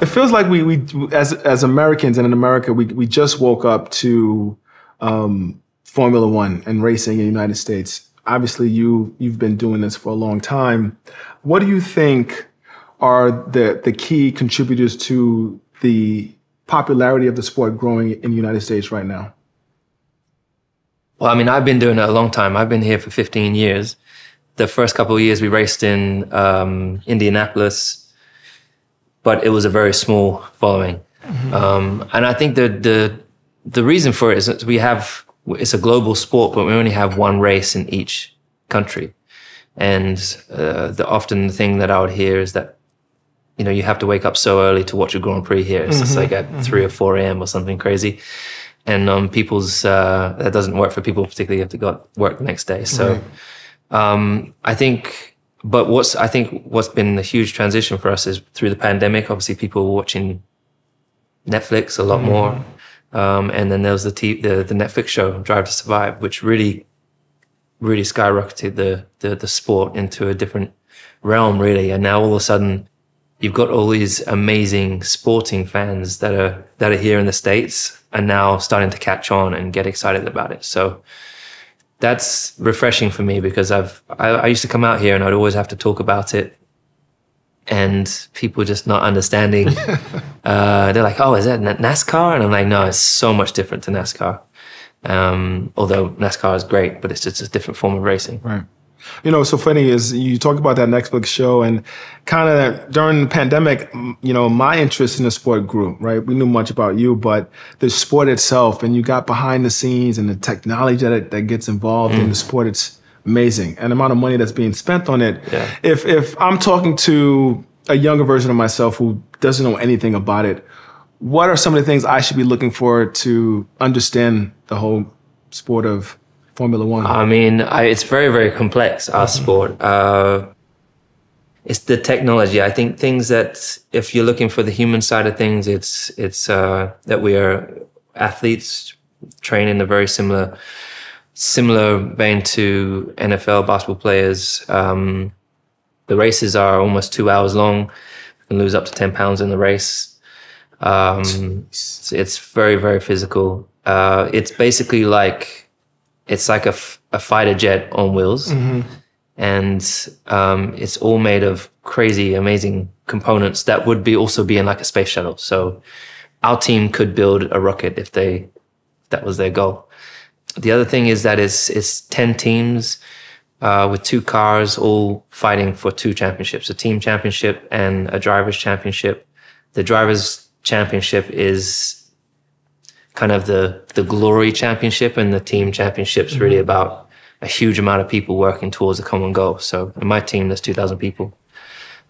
It feels like we, we as as Americans and in America, we we just woke up to um, Formula One and racing in the United States. Obviously, you you've been doing this for a long time. What do you think are the the key contributors to the popularity of the sport growing in the United States right now? Well, I mean, I've been doing it a long time. I've been here for 15 years. The first couple of years we raced in um, Indianapolis, but it was a very small following. Mm-hmm. Um, and I think the, the, the reason for it is that we have, it's a global sport, but we only have one race in each country. And uh, the, often the thing that I would hear is that, you know, you have to wake up so early to watch a Grand Prix here. It's mm-hmm. just like at mm-hmm. 3 or 4 a.m. or something crazy and um, people's uh, that doesn't work for people particularly if they got work the next day. So right. um, I think, but what's I think what's been a huge transition for us is through the pandemic. Obviously, people were watching Netflix a lot mm-hmm. more, um, and then there was the, t- the the Netflix show Drive to Survive, which really really skyrocketed the, the the sport into a different realm, really. And now all of a sudden, you've got all these amazing sporting fans that are that are here in the states are now starting to catch on and get excited about it. So that's refreshing for me because I've I, I, used to come out here and I'd always have to talk about it, and people just not understanding. uh, they're like, "Oh, is that NASCAR?" And I'm like, "No, it's so much different to NASCAR." Um, although NASCAR is great, but it's just a different form of racing. Right. You know, so funny is you talk about that Netflix show and kind of during the pandemic, you know, my interest in the sport grew, right? We knew much about you, but the sport itself and you got behind the scenes and the technology that, it, that gets involved mm. in the sport, it's amazing. And the amount of money that's being spent on it. Yeah. If, if I'm talking to a younger version of myself who doesn't know anything about it, what are some of the things I should be looking for to understand the whole sport of Formula One? I mean, I, it's very, very complex, our mm-hmm. sport. Uh, it's the technology. I think things that, if you're looking for the human side of things, it's it's uh, that we are athletes train in a very similar similar vein to NFL basketball players. Um, the races are almost two hours long. You can lose up to ten pounds in the race. Um, it's, it's, very very physical. Uh, it's basically like it's like a, a fighter jet on wheels. Mm-hmm. And um, it's all made of crazy, amazing components that would be also be in like a space shuttle. So our team could build a rocket if they if that was their goal. The other thing is that it's it's ten teams uh, with two cars, all fighting for two championships: a team championship and a drivers' championship. The drivers' championship is kind of the the glory championship and the team championship's mm-hmm. really about a huge amount of people working towards a common goal. So in my team, there's 2,000 people.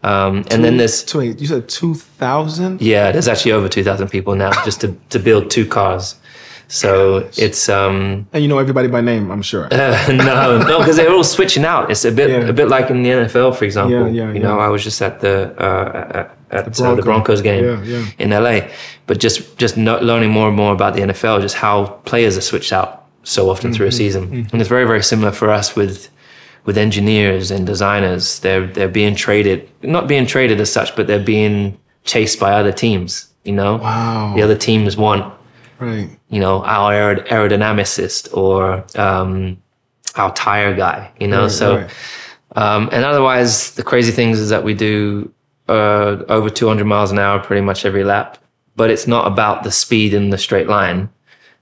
Um, and then there's wait, you said 2,000? Yeah, there's actually over 2,000 people now just to, to build two cars. So Gosh. it's um, and you know everybody by name, I'm sure. Uh, no, no, because they're all switching out. It's a bit yeah. a bit like in the NFL, for example. Yeah, yeah, you know, I was just at the uh, at, the, Bronco. uh, the, Broncos game yeah, yeah. in LA. But just just learning more and more about the NFL, just how players are switched out so often mm-hmm. through a mm-hmm. season, mm-hmm. and it's very very similar for us with with engineers and designers. They're they're being traded, not being traded as such, but they're being chased by other teams. You know, wow. the other teams want, right? You know, our aerod- aerodynamicist or um, our tire guy. You know, right, so. Right. Um, and otherwise, the crazy things is that we do uh, over 200 miles an hour pretty much every lap. But it's not about the speed in the straight line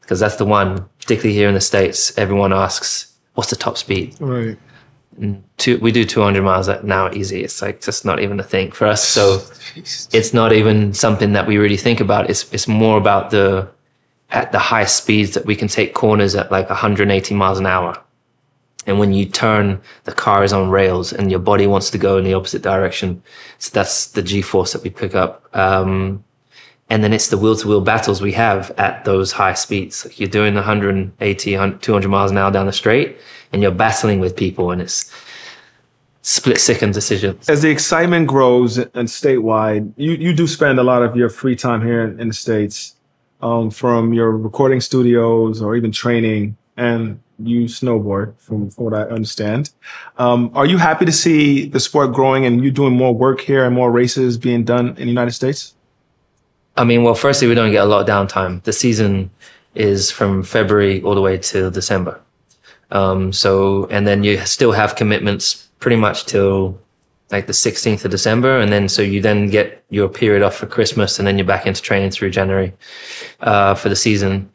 because that's the one, particularly here in the States, everyone asks, what's the top speed? Right. Two, we do 200 miles an hour easy. It's like just not even a thing for us. So it's not even something that we really think about. It's, it's more about the, at the high speeds that we can take corners at like 180 miles an hour and when you turn, the car is on rails and your body wants to go in the opposite direction. So that's the G force that we pick up. Um, and then it's the wheel to wheel battles we have at those high speeds. Like you're doing 180, 200 miles an hour down the straight and you're battling with people and it's split second decisions. As the excitement grows and statewide, you, you do spend a lot of your free time here in, in the States, um, from your recording studios or even training and you snowboard, from, from what I understand. Um, are you happy to see the sport growing and you doing more work here and more races being done in the United States? I mean, well, firstly, we don't get a lot of downtime. The season is from February all the way till December. Um, so, and then you still have commitments pretty much till like the 16th of December. And then, so you then get your period off for Christmas and then you're back into training through January, uh, for the season.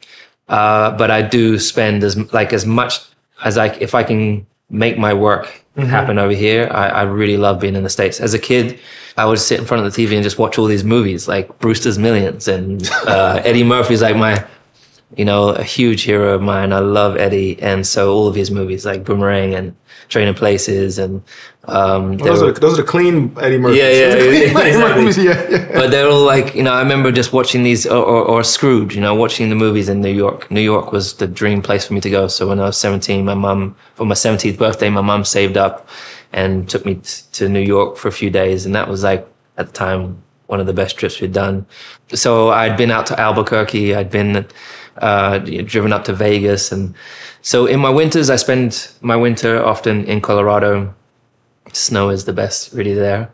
Uh, but I do spend as, like, as much as I, if I can make my work mm-hmm. happen over here, I, I really love being in the States. As a kid, I would sit in front of the TV and just watch all these movies like Brewster's Millions and, uh, Eddie Murphy's like my, you know, a huge hero of mine. I love Eddie. And so all of his movies like Boomerang and Trading Places and, um, well, those, were, are, those are the clean Eddie Murphy. Yeah, yeah, yeah, exactly. yeah, yeah, But they're all like, you know, I remember just watching these or, or, or, Scrooge, you know, watching the movies in New York. New York was the dream place for me to go. So when I was 17, my mum, for my 17th birthday, my mum saved up and took me t- to New York for a few days. And that was like, at the time, one of the best trips we'd done. So I'd been out to Albuquerque. I'd been, uh, driven up to Vegas. And so in my winters, I spend my winter often in Colorado. Snow is the best really there.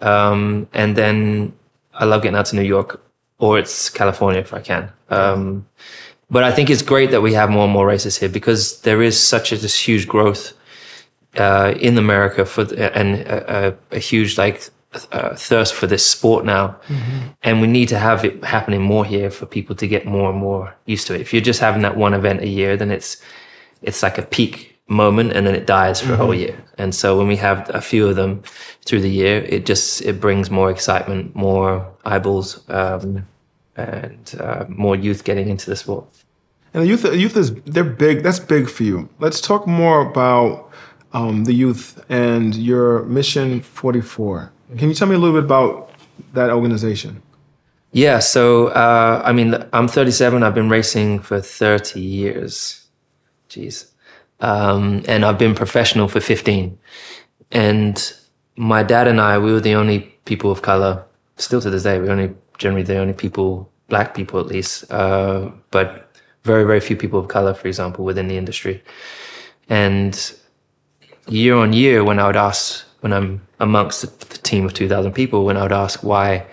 Um, and then I love getting out to New York or it's California if I can. Um, but I think it's great that we have more and more races here because there is such a this huge growth uh, in America for and a, a, a, huge like uh, thirst for this sport now, mm-hmm. and we need to have it happening more here for people to get more and more used to it. If you're just having that one event a year, then it's it's like a peak moment, and then it dies for mm-hmm. a whole mm-hmm. year. And so when we have a few of them through the year, it just it brings more excitement, more eyeballs, um, and uh, more youth getting into the sport. And the youth, youth is they're big. That's big for you. Let's talk more about um, the youth and your mission 44 can you tell me a little bit about that organization? Yeah, so uh, I mean, I'm 37. I've been racing for 30 years. Jeez. Um, and I've been professional for 15. And my dad and I, we were the only people of color, still to this day, we're only generally the only people, black people at least, uh, but very, very few people of color, for example, within the industry. And year on year, when I would ask when I'm amongst the team of 2,000 people, when I would ask why,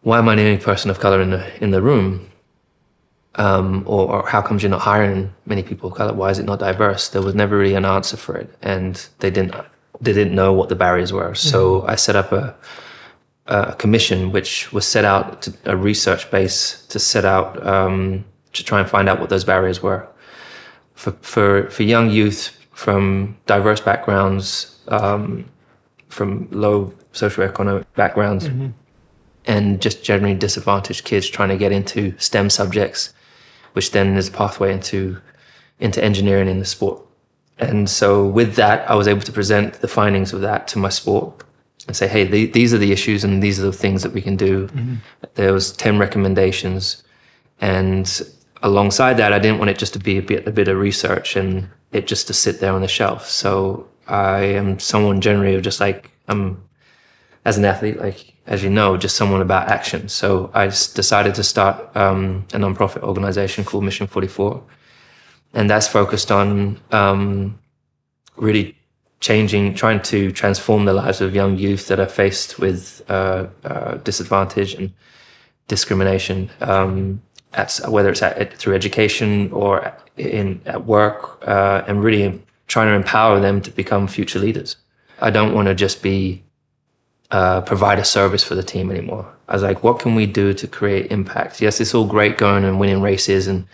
why am I the only person of color in the in the room, um, or, or, how comes you're not hiring many people of color? Why is it not diverse? There was never really an answer for it, and they didn't they didn't know what the barriers were. Mm-hmm. So I set up a a commission which was set out to, a research base to set out um, to try and find out what those barriers were for for for young youth from diverse backgrounds um, from low socioeconomic backgrounds mm-hmm. and just generally disadvantaged kids trying to get into STEM subjects, which then is a pathway into into engineering in the sport. And so with that, I was able to present the findings of that to my sport and say, hey, the, these are the issues and these are the things that we can do. Mm-hmm. There was 10 recommendations. And alongside that, I didn't want it just to be a bit, a bit of research and it just to sit there on the shelf. So I am someone generally of just like I'm as an athlete, like as you know, just someone about action. So I decided to start um, a nonprofit organization called Mission 44, and that's focused on um, really changing, trying to transform the lives of young youth that are faced with uh, uh, disadvantage and discrimination. Um, at, whether it's at, through education or in at work, uh, and really trying to empower them to become future leaders. I don't want to just be uh, provide a service for the team anymore. I was like, what can we do to create impact? Yes, it's all great going and winning races and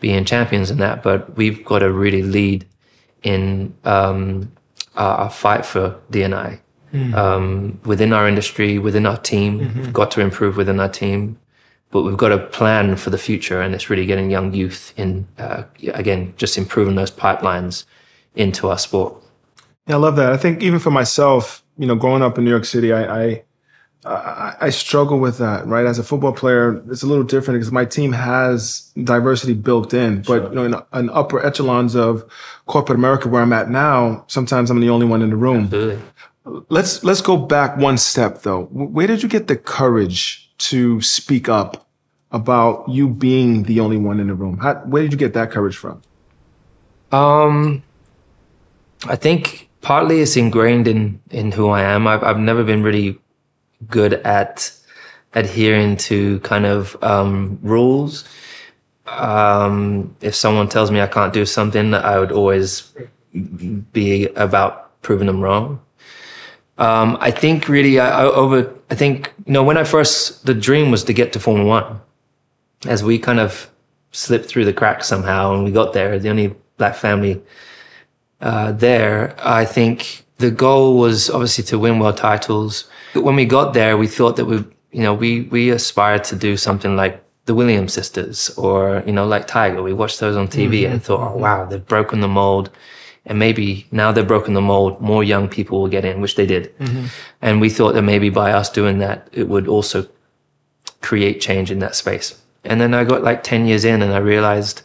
being champions and that, but we've got to really lead in um, our fight for D&I. Mm. Um, within our industry, within our team, mm-hmm. we've got to improve within our team, but we've got a plan for the future, and it's really getting young youth in. Uh, again, just improving those pipelines into our sport. Yeah, I love that. I think even for myself, you know, growing up in New York City, I, I I, struggle with that, right? As a football player, it's a little different because my team has diversity built in. But sure. you know, in, in, upper echelons of corporate America, where I'm at now, sometimes I'm the only one in the room. Absolutely. Let's let's go back one step though. Where did you get the courage to speak up about you being the only one in the room? How, where did you get that courage from? Um, I think partly it's ingrained in in who I am. I've I've never been really good at adhering to kind of um, rules. Um, if someone tells me I can't do something, I would always be about proving them wrong. Um, I think really I, I, over. I think you know when I first the dream was to get to Formula One. As we kind of slipped through the cracks somehow, and we got there, the only black family uh, there. I think the goal was obviously to win world titles. But when we got there, we thought that we, you know, we we aspired to do something like the Williams sisters or you know like Tiger. We watched those on TV mm-hmm. and thought, oh wow, they've broken the mold and maybe now they've broken the mold, more young people will get in, which they did. Mm-hmm. And we thought that maybe by us doing that, it would also create change in that space. And then I got like 10 years in and I realized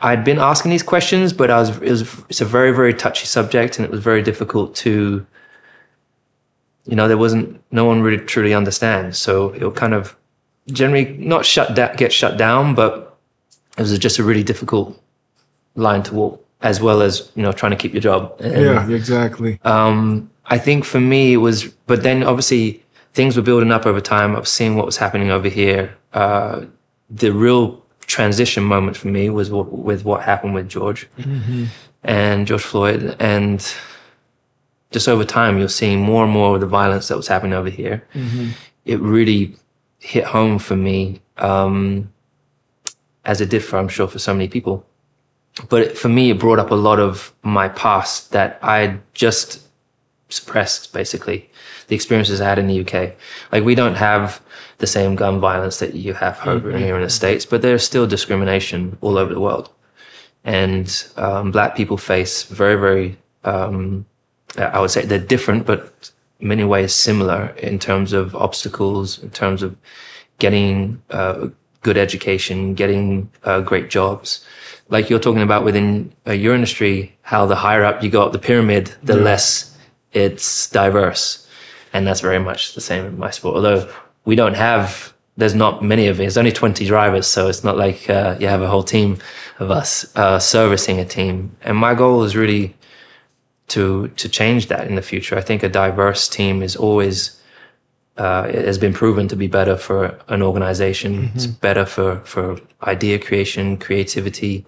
I'd been asking these questions, but I was, it was, it's a very, very touchy subject and it was very difficult to, you know, there wasn't, no one really truly understands. So it would kind of generally not shut down, get shut down, but it was just a really difficult line to walk as well as you know trying to keep your job. And, yeah, exactly. Um, I think for me it was, but then obviously things were building up over time. I was seeing what was happening over here. Uh, the real transition moment for me was w- with what happened with George mm-hmm. and George Floyd, and just over time you're seeing more and more of the violence that was happening over here. Mm-hmm. It really hit home for me, um, as it did for I'm sure for so many people but for me, it brought up a lot of my past that I just suppressed, basically. The experiences I had in the UK. Like, we don't have the same gun violence that you have over mm-hmm. here in the States, but there's still discrimination all over the world. And um, black people face very, very, um, I would say they're different, but in many ways similar in terms of obstacles, in terms of getting uh, good education, getting uh, great jobs like you're talking about within uh, your industry, how the higher up you go up the pyramid, the yeah. less it's diverse. And that's very much the same in my sport. Although we don't have, there's not many of it. There's only 20 drivers. So it's not like uh, you have a whole team of us uh, servicing a team. And my goal is really to, to change that in the future. I think a diverse team is always uh, it has been proven to be better for an organization. Mm-hmm. It's better for, for idea creation, creativity,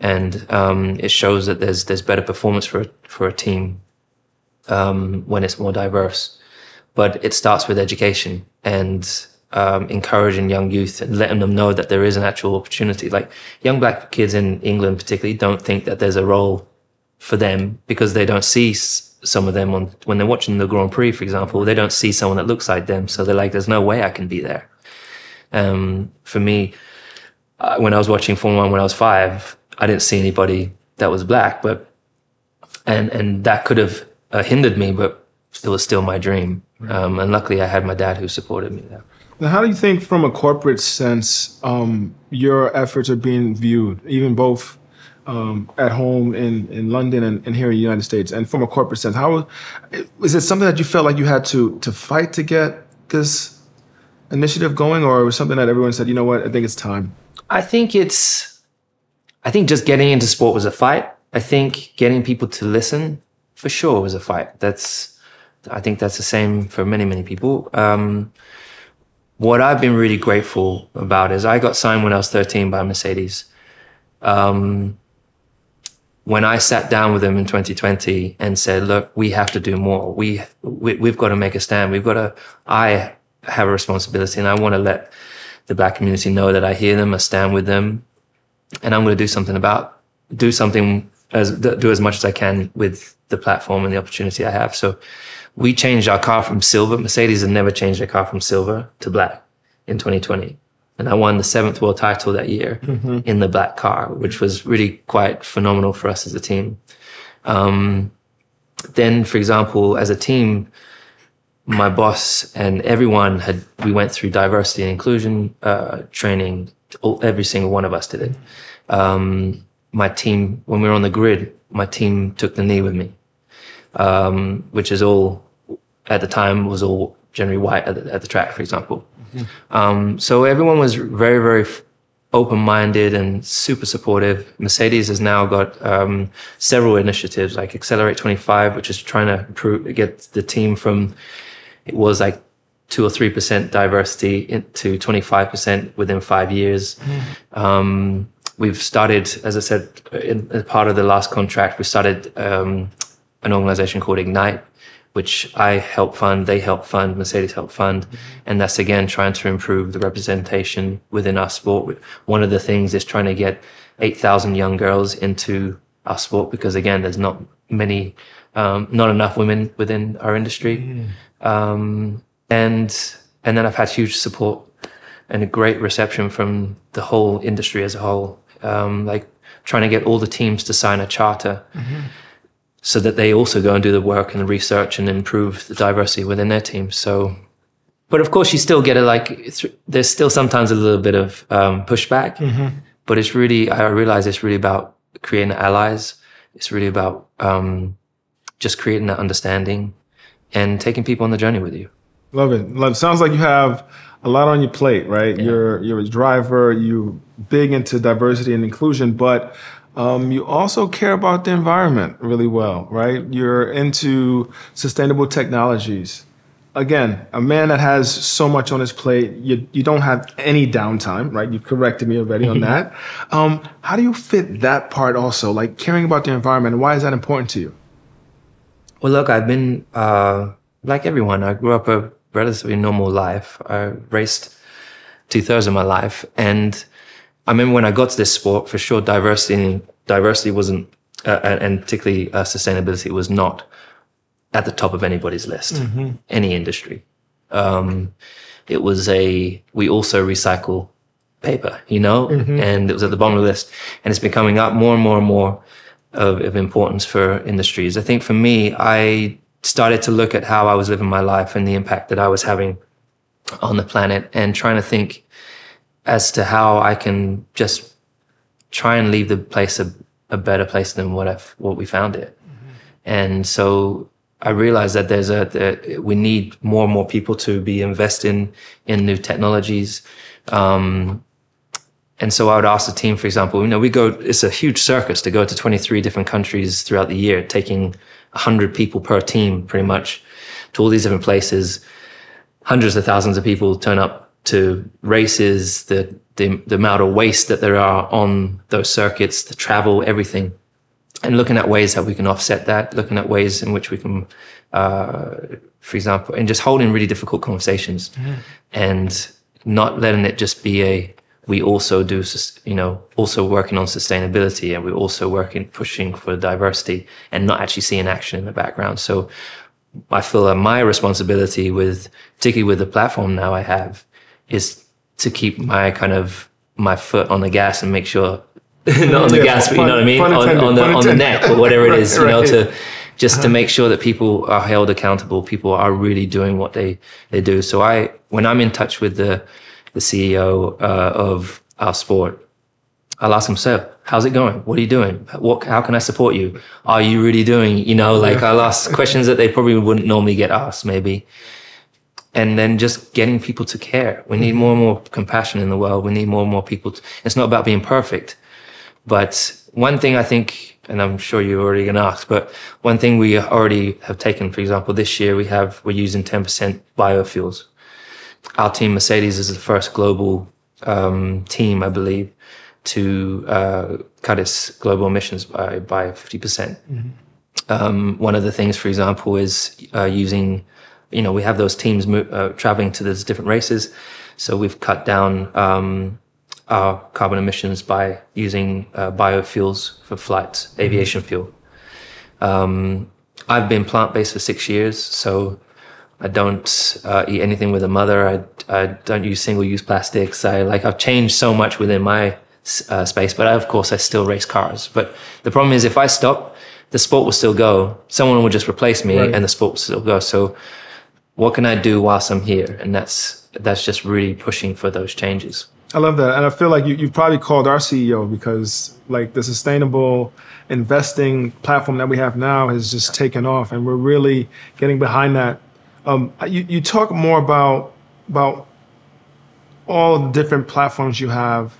and um, it shows that there's there's better performance for for a team um, when it's more diverse. But it starts with education and um, encouraging young youth and letting them know that there is an actual opportunity. Like young black kids in England, particularly, don't think that there's a role for them because they don't see some of them on when they're watching the Grand Prix, for example, they don't see someone that looks like them, so they're like, "There's no way I can be there." Um, for me, uh, when I was watching Formula One when I was five, I didn't see anybody that was black, but and and that could have uh, hindered me, but it was still my dream. Um, and luckily, I had my dad who supported me there. Now, how do you think, from a corporate sense, um, your efforts are being viewed, even both um, at home in, in London and, and, here in the United States? And from a corporate sense, how is it something that you felt like you had to to fight to get this initiative going, or was something that everyone said, you know what, I think it's time? I think it's, I think just getting into sport was a fight. I think getting people to listen for sure was a fight. That's, I think that's the same for many many people. Um, what I've been really grateful about is I got signed when I was 13 by Mercedes. Um, when I sat down with them in 2020 and said, look, we have to do more. We, we have got to make a stand. We've got to, I have a responsibility and I want to let the black community know that I hear them, I stand with them, and I'm going to do something about, do something as, do as much as I can with the platform and the opportunity I have. So we changed our car from silver. Mercedes had never changed their car from silver to black in 2020 and I won the seventh world title that year mm-hmm. in the black car, which was really quite phenomenal for us as a team. Um, then, for example, as a team, my boss and everyone had we went through diversity and inclusion uh, training. All, every single one of us did it. Um, my team, when we were on the grid, my team took the knee with me, um, which is all at the time was all generally white at the, at the track, for example. Um, so everyone was very, very open-minded and super supportive. Mercedes has now got um, several initiatives like Accelerate 25, which is trying to improve, get the team from it was like two or three percent diversity to 25 percent within five years. Mm. Um, we've started, as I said, in, as part of the last contract, we started um, an organization called Ignite, which I help fund, they help fund, Mercedes help fund. Mm-hmm. And that's again trying to improve the representation within our sport. One of the things is trying to get 8,000 young girls into our sport because again, there's not many, um, not enough women within our industry. Mm. Um, and, and then I've had huge support and a great reception from the whole industry as a whole. Um, like trying to get all the teams to sign a charter. Mm-hmm so that they also go and do the work and the research and improve the diversity within their team. So, but of course, you still get it like there's still sometimes a little bit of um, pushback, mm-hmm. but it's really I realize it's really about creating allies. It's really about um, just creating that understanding and taking people on the journey with you. Love it. Love. It. Sounds like you have a lot on your plate, right? Yeah. You're you're a driver. You big into diversity and inclusion, but um, you also care about the environment really well, right? You're into sustainable technologies. Again, a man that has so much on his plate, you, you don't have any downtime, right? You've corrected me already on that. Um, how do you fit that part also, like caring about the environment? Why is that important to you? Well, look, I've been, uh, like everyone, I grew up a relatively normal life. I raced two thirds of my life. And I remember when I got to this sport, for sure, diversity diversity wasn't, uh, and particularly uh, sustainability was not at the top of anybody's list, mm-hmm. any industry. Um, it was a, we also recycle paper, you know, mm-hmm. and it was at the bottom of the list. And it's been coming up more and more and more of, of importance for industries. I think for me, I started to look at how I was living my life and the impact that I was having on the planet and trying to think as to how I can just try and leave the place a, a better place than what I've, what we found it. Mm-hmm. And so I realized that there's a, that we need more and more people to be investing in new technologies. Um, and so I would ask the team, for example, you know, we go, it's a huge circus to go to 23 different countries throughout the year, taking 100 people per team pretty much to all these different places. Hundreds of thousands of people turn up to races, the, the, the amount of waste that there are on those circuits, the travel, everything, and looking at ways that we can offset that, looking at ways in which we can, uh, for example, and just holding really difficult conversations, mm-hmm. and not letting it just be a we also do, you know, also working on sustainability and we're also working, pushing for diversity and not actually seeing action in the background. So I feel that my responsibility with, particularly with the platform now I have, is to keep my kind of my foot on the gas and make sure not on the yeah, gas, but you know what I mean, on, on, the on the neck or whatever it is, right, you know, right. to just uh-huh. to make sure that people are held accountable, people are really doing what they they do. So I, when I'm in touch with the the CEO uh, of our sport, I'll ask them, "Sir, how's it going? What are you doing? What? How can I support you? Are you really doing? You know, like I'll ask questions that they probably wouldn't normally get asked, maybe." And then just getting people to care. We need more and more compassion in the world. We need more and more people. To, it's not about being perfect, but one thing I think, and I'm sure you're already going to ask, but one thing we already have taken, for example, this year we have we're using 10% biofuels. Our team, Mercedes, is the first global um, team, I believe, to uh, cut its global emissions by by 50%. mm hmm um, one of the things, for example, is uh, using you know, we have those teams uh, traveling to those different races. So we've cut down um, our carbon emissions by using uh, biofuels for flights, mm-hmm. aviation fuel. Um, I've been plant based for six years, so I don't uh, eat anything with a mother. I, I don't use single use plastics. I like I've changed so much within my uh, space, but I, of course I still race cars. But the problem is if I stop, the sport will still go. Someone will just replace me, right. and the sport will still go. So what can I do whilst I'm here? And that's that's just really pushing for those changes. I love that, and I feel like you, you've probably called our CEO because like the sustainable investing platform that we have now has just taken off, and we're really getting behind that. Um, you, you talk more about about all the different platforms you have.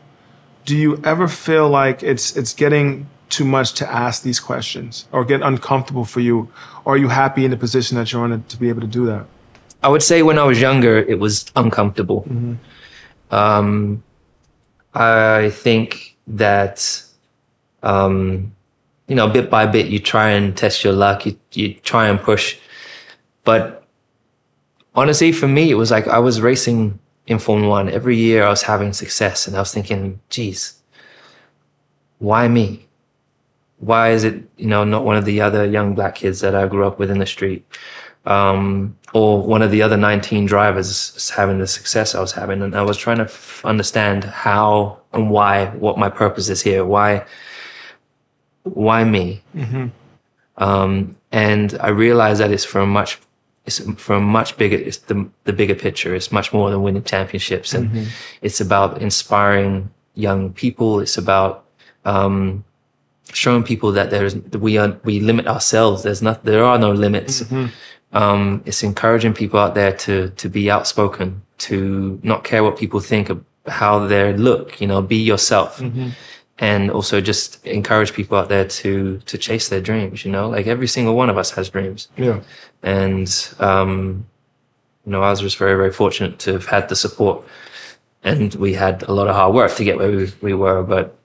Do you ever feel like it's it's getting too much to ask these questions, or get uncomfortable for you, or are you happy in the position that you're in to be able to do that? I would say when I was younger, it was uncomfortable. Um, I think that, um, you know, bit by bit, you try and test your luck. You you try and push, but honestly, for me, it was like I was racing in Formula One every year. I was having success, and I was thinking, geez, why me? Why is it, you know, not one of the other young black kids that I grew up with in the street? Um, or one of the other 19 drivers having the success I was having. And I was trying to f- understand how and why, what my purpose is here. Why, why me? Um, and I realized that it's for a much, it's a much bigger, it's the, the bigger picture. It's much more than winning championships. And it's about inspiring young people. It's about, um, showing people that there's, we are, we limit ourselves. There's not, there are no limits. Um, it's encouraging people out there to, to be outspoken, to not care what people think of how they look, you know, be yourself. And also just encourage people out there to, to chase their dreams, you know, like every single one of us has dreams. Yeah. And, um, you know, I was just very, very fortunate to have had the support and we had a lot of hard work to get where we, we were. But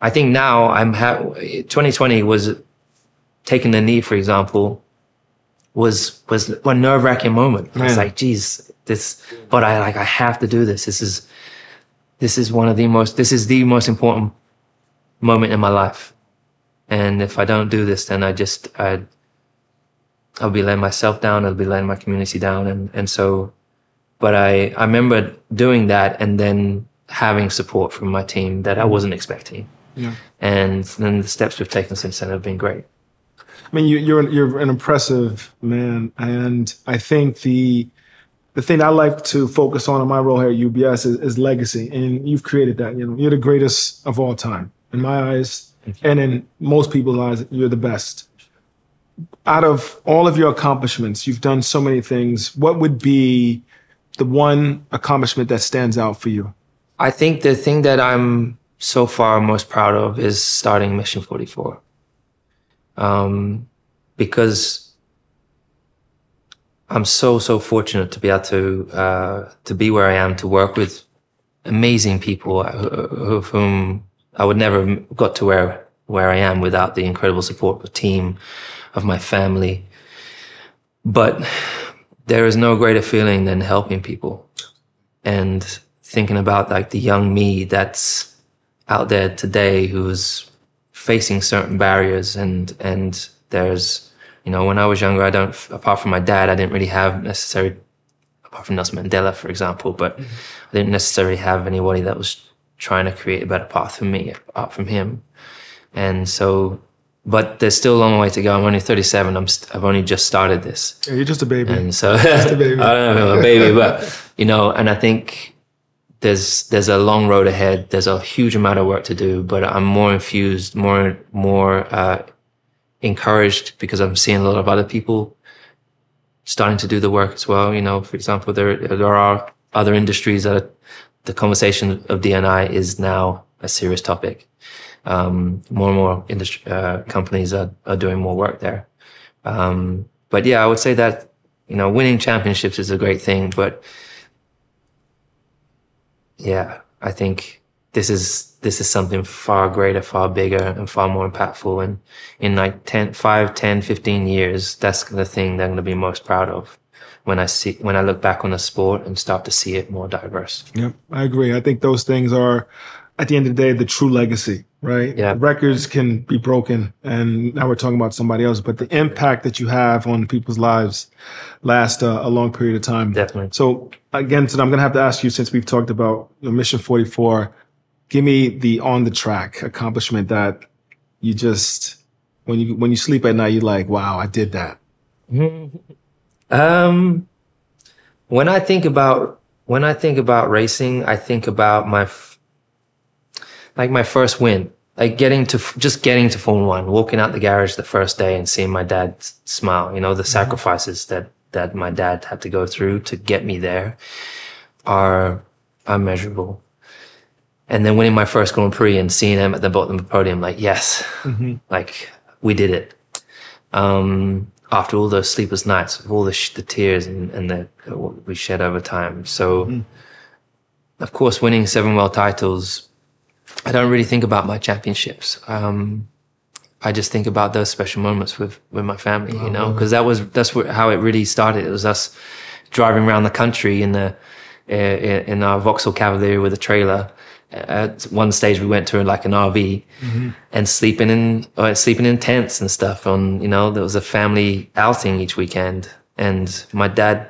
I think now I'm ha- 2020 was taking the knee, for example, was, was a nerve wracking moment. I was like, geez, this, but I like, I have to do this. This is, this is one of the most, this is the most important moment in my life. And if I don't do this, then I just, I, I'll be letting myself down. I'll be letting my community down. And, and so, but I, I remember doing that and then having support from my team that I wasn't expecting. Yeah. And then the steps we've taken since then have been great. I mean, you, you're you're an impressive man, and I think the the thing I like to focus on in my role here at UBS is, is legacy, and you've created that. You know, you're the greatest of all time in my eyes, and in most people's eyes, you're the best. Out of all of your accomplishments, you've done so many things. What would be the one accomplishment that stands out for you? I think the thing that I'm so far most proud of is starting Mission 44. Um, because I'm so, so fortunate to be able to, uh, to be where I am, to work with amazing people of whom I would never have got to where, where I am without the incredible support of a team, of my family. But there is no greater feeling than helping people and thinking about like the young me that's out there today who's facing certain barriers and and there's you know when I was younger I don't apart from my dad I didn't really have necessary apart from Nelson Mandela for example but mm-hmm. I didn't necessarily have anybody that was trying to create a better path for me apart from him. And so but there's still a long way to go. I'm only 37 I'm st- I've only just started this. Yeah, you're just a baby. and so I don't know if I'm a baby, but you know, and I think there's there's a long road ahead. There's a huge amount of work to do, but I'm more infused, more more uh, encouraged because I'm seeing a lot of other people starting to do the work as well. You know, for example, there there are other industries that are, the conversation of D&I is now a serious topic. Um, more and more industry uh, companies are, are doing more work there. Um, but yeah, I would say that you know winning championships is a great thing, but yeah, I think this is this is something far greater, far bigger, and far more impactful. And in like 10, 5, 10, 15 years, that's the thing that I'm going to be most proud of when I see when I look back on the sport and start to see it more diverse. Yep, I agree. I think those things are, at the end of the day, the true legacy, right? Yeah. Records can be broken, and now we're talking about somebody else, but the impact that you have on people's lives last uh, a long period of time. Definitely. So again, so I'm going to have to ask you, since we've talked about your Mission 44, give me the on the track accomplishment that you just when you when you sleep at night, you're like, wow, I did that. Um, when I think about when I think about racing, I think about my like my first win, like getting to just getting to Formula One, walking out the garage the first day and seeing my dad smile. You know, the sacrifices that that my dad had to go through to get me there are unmeasurable. And then winning my first Grand Prix and seeing him at the bottom of the podium, like yes, like we did it. Um, after all those sleepless nights, all the, sh- the tears and, and the, what we shed over time. So, mm. of course, winning seven world titles, I don't really think about my championships. Um, I just think about those special moments with, with my family, you know, because that was, that's what, how it really started. It was us driving around the country in the, in our Vauxhall Cavalier with a trailer at one stage we went to like an RV mm-hmm. and sleeping in uh, sleeping in tents and stuff on you know there was a family outing each weekend and my dad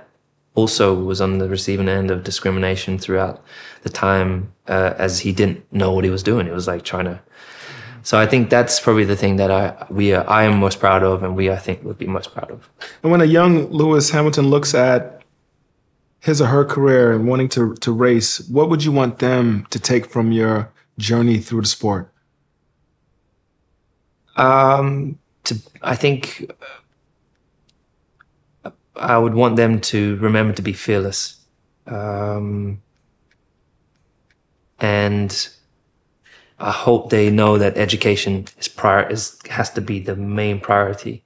also was on the receiving end of discrimination throughout the time uh, as he didn't know what he was doing it was like trying to so I think that's probably the thing that I we are, I am most proud of and we I think would be most proud of and when a young Lewis Hamilton looks at his or her career and wanting to to race, what would you want them to take from your journey through the sport? Um, to I think I would want them to remember to be fearless, um, and I hope they know that education is prior is has to be the main priority.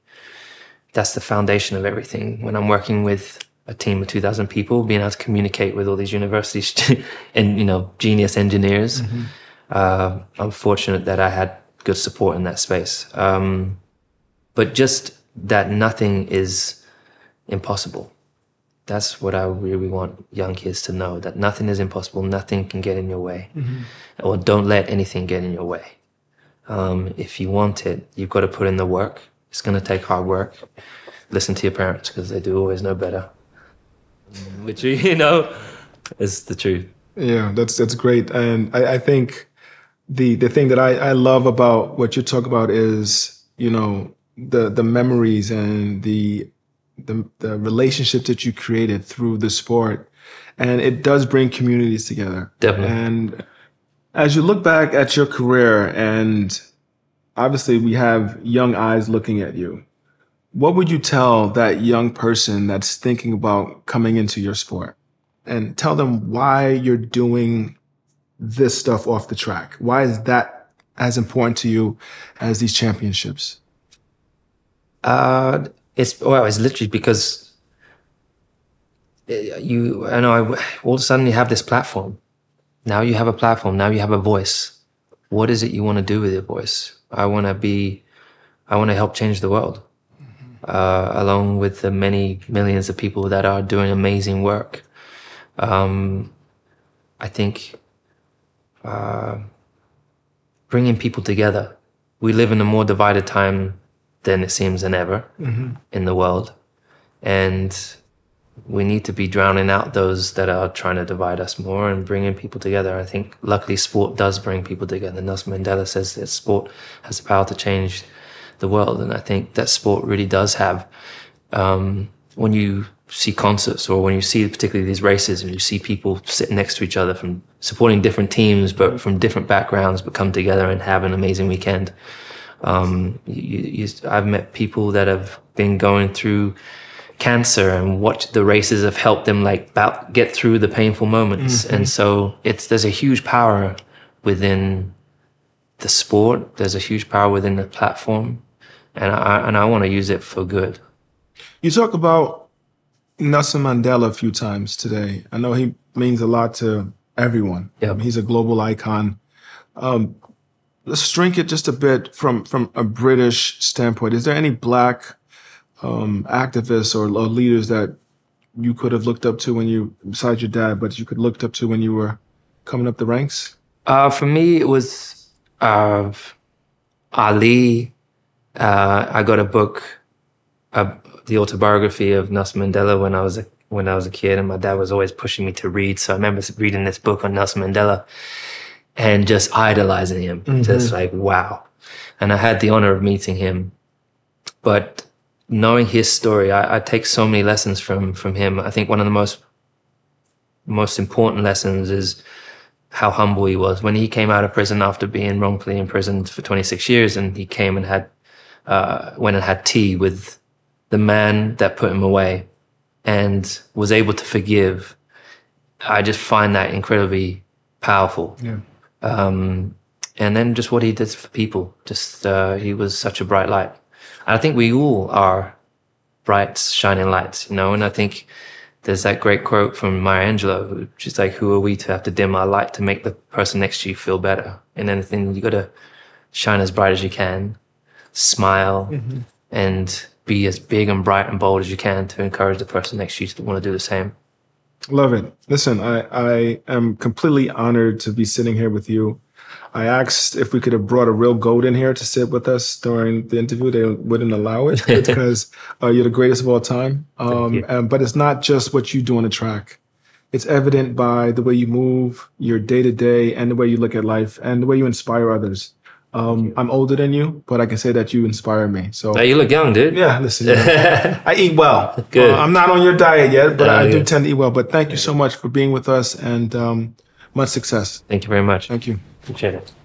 That's the foundation of everything. When I'm working with a team of 2000 people being able to communicate with all these universities and you know genius engineers mm-hmm. uh, i'm fortunate that i had good support in that space um, but just that nothing is impossible. That's what i really want young kids to know that nothing is impossible. Nothing can get in your way. Mm-hmm. or don't let anything get in your way. Um, if you want it you've got to put in the work. It's going to take hard work. Listen to your parents because they do always know better. Which you know is the truth. Yeah, that's that's great, and I, I think the the thing that I, I love about what you talk about is you know the the memories and the the the relationships that you created through the sport, and it does bring communities together. Definitely. And as you look back at your career, and obviously we have young eyes looking at you what would you tell that young person that's thinking about coming into your sport and tell them why you're doing this stuff off the track? Why is that as important to you as these championships? Uh, it's well, it's literally because uh, you, I all of a sudden you have this platform. Now you have a platform. Now you have a voice. What is it you want to do with your voice? I want to be, I want to help change the world uh, along with the many millions of people that are doing amazing work. Um, I think uh, bringing people together. We live in a more divided time than it seems than ever mm-hmm. in the world, and we need to be drowning out those that are trying to divide us more and bringing people together. I think luckily sport does bring people together. Nelson Mandela says that sport has the power to change the world. And I think that sport really does have, um, when you see concerts or when you see particularly these races and you see people sitting next to each other from supporting different teams, but from different backgrounds, but come together and have an amazing weekend. Um, you, you, I've met people that have been going through cancer and what the races have helped them like about get through the painful moments. Mm-hmm. And so it's, there's a huge power within the sport. There's a huge power within the platform and I and I want to use it for good. You talk about Nelson Mandela a few times today. I know he means a lot to everyone. Yep. he's a global icon. Um, let's shrink it just a bit from from a British standpoint. Is there any black um, activists or, leaders that you could have looked up to when you, besides your dad, but you could looked up to when you were coming up the ranks? Uh, for me, it was uh, Ali, uh, I got a book, uh, the autobiography of Nelson Mandela when I was a when I was a kid, and my dad was always pushing me to read. So I remember reading this book on Nelson Mandela and just idolizing him, mm-hmm. just like wow. And I had the honor of meeting him, but knowing his story, I, I take so many lessons from from him. I think one of the most most important lessons is how humble he was when he came out of prison after being wrongfully imprisoned for 26 years and he came and had uh, went and had tea with the man that put him away and was able to forgive. I just find that incredibly powerful. Yeah. Um, and then just what he did for people, just uh, he was such a bright light. I think we all are bright, shining lights, you know. And I think there's that great quote from Maya Angelou, is like, "Who are we to have to dim our light to make the person next to you feel better?" And anything you got to shine as bright as you can, smile, mm-hmm. and be as big and bright and bold as you can to encourage the person next to you to want to do the same. Love it. Listen, I, I am completely honored to be sitting here with you. I asked if we could have brought a real goat in here to sit with us during the interview. They wouldn't allow it because uh, you're the greatest of all time. Um, and, but it's not just what you do on the track. It's evident by the way you move, your day to day, and the way you look at life, and the way you inspire others. Um, I'm older than you, but I can say that you inspire me. So you look young, dude. Yeah, listen. Yeah. I eat well. Good. Uh, I'm not on your diet yet, but uh, I do tend to eat well. But thank you so much for being with us, and um, much success. Thank you very much. Thank you. Appreciate it.